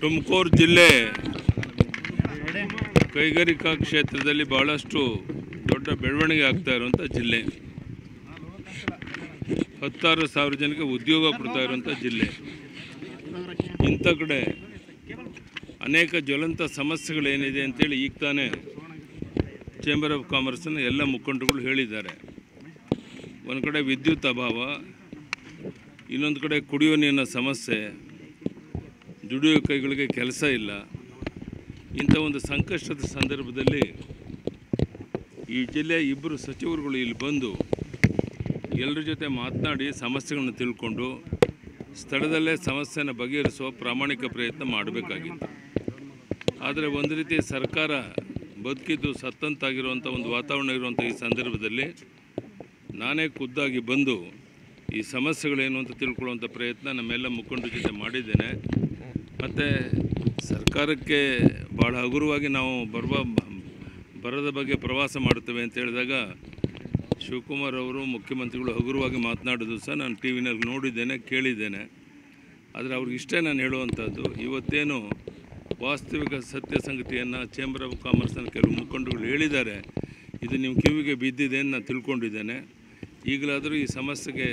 ತುಮಕೂರು ಜಿಲ್ಲೆ ಕೈಗಾರಿಕಾ ಕ್ಷೇತ್ರದಲ್ಲಿ ಬಹಳಷ್ಟು ದೊಡ್ಡ ಬೆಳವಣಿಗೆ ಆಗ್ತಾ ಇರುವಂಥ ಜಿಲ್ಲೆ. ಹತ್ತಾರು ಸಾವಿರ ಜನಕ್ಕೆ ಉದ್ಯೋಗ ಕೊಡ್ತಾ ಇರುವಂಥ ಜಿಲ್ಲೆ. ಇಂಥ ಕಡೆ ಅನೇಕ ಜ್ವಲಂತ ಸಮಸ್ಯೆಗಳೇನಿದೆ ಅಂತೇಳಿ ಈಗ ತಾನೇ ಚೇಂಬರ್ ಆಫ್ ಕಾಮರ್ಸನ್ನು ಎಲ್ಲ ಮುಖಂಡರುಗಳು ಹೇಳಿದ್ದಾರೆ. ಒಂದು ಕಡೆ ವಿದ್ಯುತ್ ಅಭಾವ, ಇನ್ನೊಂದು ಕಡೆ ಕುಡಿಯುವ ನೀರಿನ ಸಮಸ್ಯೆ ದುಡಿಯೋ ಕೈಗಳಿಗೆ ಕೆಲಸ ಇಲ್ಲ. ಇಂಥ ಒಂದು ಸಂಕಷ್ಟದ ಸಂದರ್ಭದಲ್ಲಿ ಈ ಜಿಲ್ಲೆಯ ಇಬ್ಬರು ಸಚಿವರುಗಳು ಇಲ್ಲಿ ಬಂದು ಎಲ್ಲರ ಜೊತೆ ಮಾತನಾಡಿ ಸಮಸ್ಯೆಗಳನ್ನು ತಿಳ್ಕೊಂಡು ಸ್ಥಳದಲ್ಲೇ ಸಮಸ್ಯೆನ ಬಗೆಹರಿಸುವ ಪ್ರಾಮಾಣಿಕ ಪ್ರಯತ್ನ ಮಾಡಬೇಕಾಗಿತ್ತು. ಆದರೆ ಒಂದು ರೀತಿ ಸರ್ಕಾರ ಬದುಕಿದ್ದು ಸತ್ತಂತಾಗಿರುವಂಥ ಒಂದು ವಾತಾವರಣ ಇರುವಂಥ ಈ ಸಂದರ್ಭದಲ್ಲಿ ನಾನೇ ಖುದ್ದಾಗಿ ಬಂದು ಈ ಸಮಸ್ಯೆಗಳೇನು ಅಂತ ತಿಳ್ಕೊಳ್ಳುವಂಥ ಪ್ರಯತ್ನ ನಮ್ಮೆಲ್ಲ ಮುಖಂಡರ ಜೊತೆ ಮಾಡಿದ್ದೇನೆ. ಮತ್ತು ಸರ್ಕಾರಕ್ಕೆ ಭಾಳ ಹಗುರವಾಗಿ ನಾವು ಬರುವ ಬರದ ಬಗ್ಗೆ ಪ್ರವಾಸ ಮಾಡುತ್ತೇವೆ ಅಂತ ಹೇಳಿದಾಗ ಶಿವಕುಮಾರ್ ಅವರು ಮುಖ್ಯಮಂತ್ರಿಗಳು ಹಗುರವಾಗಿ ಮಾತನಾಡೋದು ಸಹ ನಾನು ಟಿ ವಿನಲ್ಲಿ ನೋಡಿದ್ದೇನೆ, ಕೇಳಿದ್ದೇನೆ. ಆದರೆ ಅವ್ರಿಗೆ ಇಷ್ಟೇ ನಾನು ಹೇಳುವಂಥದ್ದು, ಇವತ್ತೇನು ವಾಸ್ತವಿಕ ಸತ್ಯ ಸಂಗತಿಯನ್ನು ಚೇಂಬರ್ ಆಫ್ ಕಾಮರ್ಸ್ನ ಕೆಲವು ಮುಖಂಡಗಳು ಹೇಳಿದ್ದಾರೆ. ಇದು ನಿಮ್ಮ ಕಿವಿಗೆ ಬಿದ್ದಿದೆ ಅಂತ ನಾನು ತಿಳ್ಕೊಂಡಿದ್ದೇನೆ. ಈಗಲಾದರೂ ಈ ಸಮಸ್ಯೆಗೆ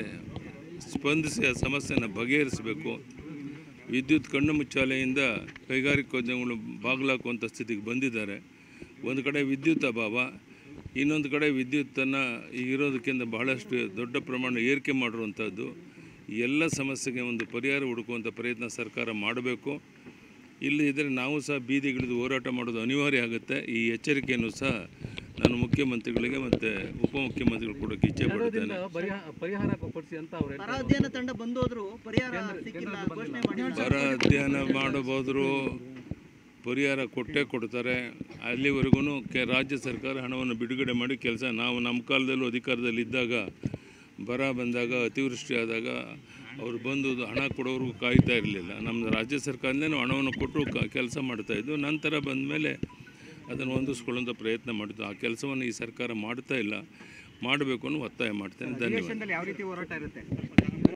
ಸ್ಪಂದಿಸಿ ಆ ಸಮಸ್ಯೆನ ಬಗೆಹರಿಸಬೇಕು. ವಿದ್ಯುತ್ ಕಣ್ಣು ಮುಚ್ಚಾಲೆಯಿಂದ ಕೈಗಾರಿಕೋದ್ಯಮಗಳು ಬಾಗಿಲಾಕುವಂಥ ಸ್ಥಿತಿಗೆ ಬಂದಿದ್ದಾರೆ. ಒಂದು ಕಡೆ ವಿದ್ಯುತ್ ಅಭಾವ, ಇನ್ನೊಂದು ಕಡೆ ವಿದ್ಯುತ್ತನ್ನು ಇರೋದಕ್ಕಿಂತ ಬಹಳಷ್ಟು ದೊಡ್ಡ ಪ್ರಮಾಣ ಏರಿಕೆ ಮಾಡಿರುವಂಥದ್ದು. ಎಲ್ಲ ಸಮಸ್ಯೆಗೆ ಒಂದು ಪರಿಹಾರ ಹುಡುಕುವಂಥ ಪ್ರಯತ್ನ ಸರ್ಕಾರ ಮಾಡಬೇಕು. ಇಲ್ಲಿ ಇದ್ದರೆ ನಾವು ಸಹ ಬೀದಿಗಿಳಿದು ಹೋರಾಟ ಮಾಡೋದು ಅನಿವಾರ್ಯ ಆಗುತ್ತೆ. ಈ ಎಚ್ಚರಿಕೆಯನ್ನು ಸಹ ನಾನು ಮುಖ್ಯಮಂತ್ರಿಗಳಿಗೆ ಮತ್ತು ಉಪಮುಖ್ಯಮಂತ್ರಿಗಳು ಕೊಡೋಕೆ ಇಚ್ಛೆ ಪಡ್ತೇನೆ ಪರಿಹಾರ ಪರಿಹಾರ ಕೊಡಿಸಿ ಅಂತ ಅವ್ರು ಬರ ಅಧ್ಯಯನ ಮಾಡಬಹುದು ಪರಿಹಾರ ಮಾಡಬೋದ್ರು ಕೊಟ್ಟೇ ಕೊಡ್ತಾರೆ. ಅಲ್ಲಿವರೆಗೂ ಕೆ ರಾಜ್ಯ ಸರ್ಕಾರ ಹಣವನ್ನು ಬಿಡುಗಡೆ ಮಾಡಿ ಕೆಲಸ ನಾವು ನಮ್ಮ ಕಾಲದಲ್ಲೂ ಅಧಿಕಾರದಲ್ಲಿ ಇದ್ದಾಗ ಬರ ಬಂದಾಗ ಅತಿವೃಷ್ಟಿ ಆದಾಗ ಅವರು ಬಂದು ಹಣ ಕೊಡೋವ್ರಿಗೂ ಕಾಯ್ತಾ ಇರಲಿಲ್ಲ. ನಮ್ಮ ರಾಜ್ಯ ಸರ್ಕಾರದಿಂದ ಹಣವನ್ನು ಕೊಟ್ಟು ಕ ಕೆಲಸ ಮಾಡ್ತಾಯಿದ್ದು ನಂತರ ಬಂದ ಮೇಲೆ ಅದನ್ನು ಹೊಂದಿಸ್ಕೊಳ್ಳುವಂಥ ಪ್ರಯತ್ನ ಮಾಡಿದ್ದು ಆ ಕೆಲಸವನ್ನು ಈ ಸರ್ಕಾರ ಮಾಡ್ತಾ ಇಲ್ಲ. ಮಾಡಬೇಕು ಅನ್ನೋ ಒತ್ತಾಯ ಮಾಡ್ತೇನೆ. ಧನ್ಯವಾದ. ಯಾವ ರೀತಿ ಹೋರಾಟ ಇರುತ್ತೆ?